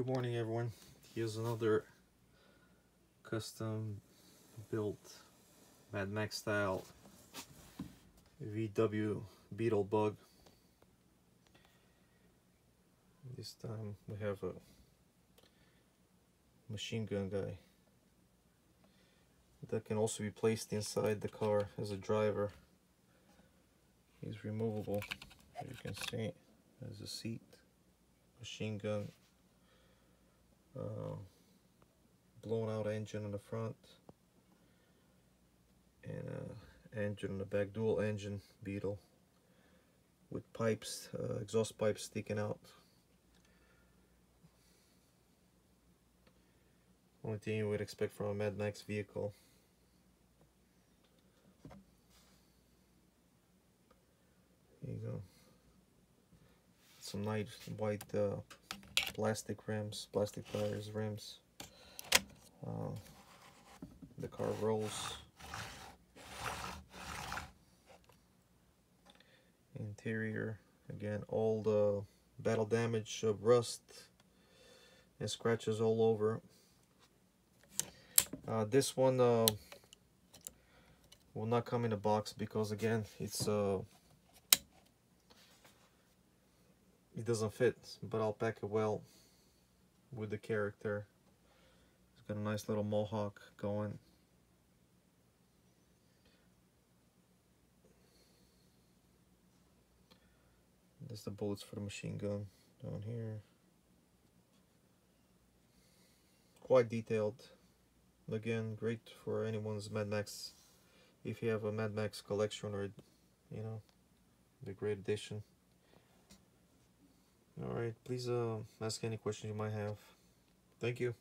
Good morning everyone. Here's another custom built Mad Max style VW Beetle Bug. This time we have a machine gun guy that can also be placed inside the car as a driver. He's removable as you can see as a seat machine gun uh, blown out engine in the front. And a engine in the back dual engine beetle with pipes uh, exhaust pipes sticking out. Only thing you would expect from a Mad Max vehicle. There you go. Some nice white uh, plastic rims, plastic tires rims. Uh, the car rolls. Interior, again, all the battle damage rust and scratches all over. Uh, this one uh, will not come in a box because again, it's uh, it doesn't fit but I'll pack it well with the character. It's got a nice little mohawk going. There's the bullets for the machine gun down here. Quite detailed. Again great for anyone's Mad Max. If you have a Mad Max collection or you know the great addition Alright, please uh, ask any questions you might have. Thank you.